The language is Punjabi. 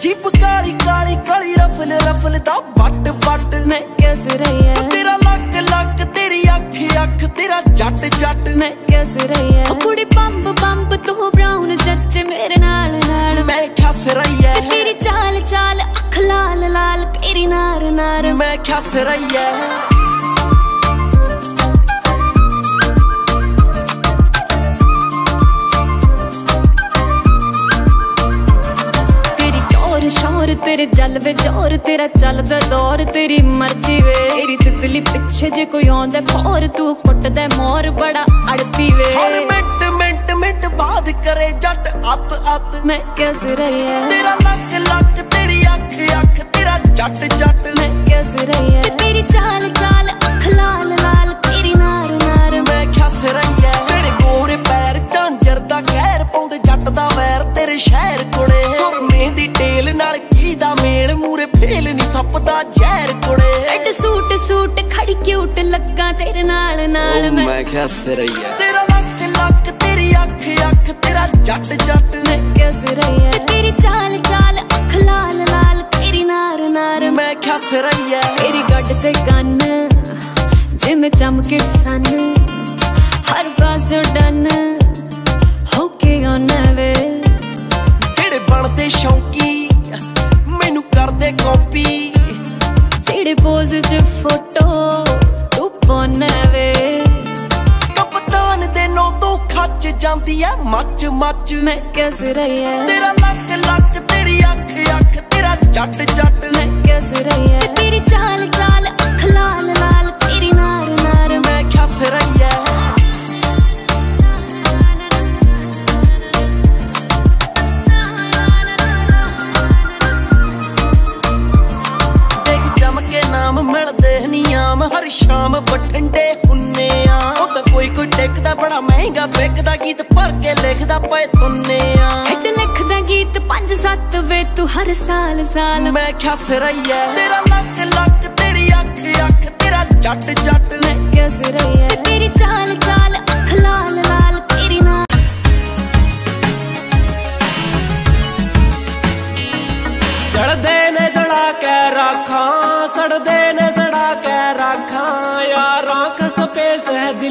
ਜੀਪ ਕਾਲੀ ਕਾਲੀ ਕਾਲੀ ਰਫਲ ਰਫਲ ਦਾ ਵੱਟ ਵੱਟ ਮੈਂ ਕਿਸ ਰਹੀਆ ਤੇਰਾ ਲੱਕ ਲੱਕ ਤੇਰੀ ਅੱਖ ਅੱਖ ਤੇਰਾ ਜੱਟ ਜੱਟ ਮੈਂ ਕਿਸ ਰਹੀਆ ਕੁੜੀ ਬੰਬ ਬੰਬ ਤੂੰ ਬ੍ਰਾਊਨ ਜੱਜ ਮੇਰੇ ਨਾਲ ਨਾਲ ਮੈਂ ਖਸ ਰਹੀਆ ਤੇਰੀ ਚਾਲ ਚਾਲ ਅੱਖ ਲਾਲ ਲਾਲ ਤੇਰੀ ਨਾਰ ਨਾਰ ਮੈਂ ਖਸ ਰਹੀਆ ਸ਼ੋਰ ਤੇਰੇ ਜਲਵੇ ਜੋਰ ਤੇਰਾ ਚੱਲਦਾ ਦੌਰ ਤੇਰੀ ਮਰਜ਼ੀ ਵੇ। ਤੇਰੀ ਤਿਤਲੀ ਪਿੱਛੇ ਜੇ ਕੋਈ ਆਉਂਦਾ ਫੌਰ ਤੂੰ ਕੁੱਟਦਾ ਮੋਰ ਬੜਾ ਅੜਪੀ ਵੇ। ਹਰ ਮਿੰਟ ਮਿੰਟ ਮਿੰਟ ਬਾਅਦ ਕਰੇ ਜੱਟ ਅੱਤ ਅੱਤ। ਮੈਂ ਕਿਸ ਰਹੀ ਹੈ ਤੇਰਾ ਲੱਕ ਲੱਕ ਤੇਰੀ ਅੱਖ ਅੱਖ ਤੇਰਾ ਜੱਟ ਜੱਟ। ਮੈਂ ਕਿਸ ਰਹੀ ਹੈ ਤੇਰੀ ਚਾਲ ਚਾਲ ਅੱਖ ਲਾਲ ਲਾਲ ਤੇਰੀ ਨਾਰ ਨਾਰ। ਮੈਂ ਖਸ ਰਹੀ ਐ। ਤੇਰੇ ਗੋਰੇ ਪੈਰ ਝਾਂਜਰ ਦਾ ਕਹਿਰ ਪਾਉਂਦੇ ਜੱਟ ਦਾ ਵੈਰ। ਤੇਰੇ ਸ਼ਹਿਰ ਕੁੜੇ ਨਹੀਂ ਸੱਪਦਾ ਜ਼ਹਿਰ ਕੁੜੇ। ਐਡ ਸੂਟ ਸੂਟ ਖੜੀ ਕਿਊਟ ਲੱਗਾ ਤੇਰੇ ਨਾਲ ਨਾਲ ਮੈਂ। ਮੈਂ ਕਿਹਾ ਰਹੀ ਹੈ ਤੇਰਾ ਲੱਕ ਲੱਕ ਤੇਰੀ ਅੱਖ ਅੱਖ ਤੇਰਾ ਜੱਟ ਜੱਟ। ਮੈਂ ਕਿਸ ਰਹੀ ਹੈ ਤੇਰੀ ਚਾਲ ਚਾਲ ਅੱਖ ਲਾਲ ਲਾਲ ਤੇਰੀ ਨਾਰ ਨਾਰ। ਮੈਂ ਰਹੀ ਐ ਤੇਰੀ ਗੱਡ ਤੇ ਕੰਨ ਜਿਵੇਂ ਚਮਕੇ ਸਨ। ਹਰ ਪਾਸੋਂ ਡਨ ਹੋ ਕੇ ਆਉਣਾ ਵੇ। 'ਚ ਫੋਟੋ ਤੂੰ ਪਾਉਣਾ ਵੇ। ਕਪਤਾਨ ਦੇ ਨੋ ਤੋਂ ਖੱਚ ਜਾਂਦੀ ਐ ਮੱਚ ਮੱਚ। ਮੈਂ ਕਿਸ ਰਹੀ ਹੈ ਤੇਰਾ ਲੱਕ ਲੱਕ ਤੇਰੀ ਅੱਖ ਅੱਖ ਤੇਰਾ ਜੱਟ ਜੱਟ। ਮੈਂ ਕਿਸ ਰਹੀ ਹੈ ਤੇਰੀ ਚਾਲ ਚਾਲ ਅੱਖ ਲਾਲ ਲਾਲ ਤੇਰੀ ਨਾਰ ਨਾਰ। ਮੈਂ ਖਸ ਰਹੀ ਐ? ਸ਼ਾਮ ਬਠਿੰਡੇ ਹੁੰਨੇ ਆ। ਉਹ ਤਾਂ ਕੋਈ ਕੋਈ ਟਿਕਦਾ ਬੜਾ ਮਹਿੰਗਾ ਵਿਕਦਾ ਗੀਤ ਭਰ ਕੇ ਲਿਖਦਾ ਪਏ ਤੁੰਨੇ ਆ। ਹਿੱਟ ਲਿਖਦਾ ਗੀਤ ਪੰਜ ਸੱਤ ਵੇ ਤੂੰ ਹਰ ਸਾਲ ਸਾਲ। ਮੈਂ ਖਸ ਰਹੀ ਐ ਤੇਰਾ ਲੱਕ ਲੱਕ ਤੇਰੀ ਅੱਖ ਅੱਖ ਤੇਰਾ ਜੱਟ ਜੱਟ ਮੈਂ ਕਿਸ ਰਹੀ ਤੇਰੀ ਚਾਲ ਚਾਲ ਅੱਖ ਲਾਲ ਲਾਲ ਤੇਰੀ ਨਾਰ ਜੜਦੇ ਨੇ ਜੜਾ ਕੇ ਰੱਖਾਂ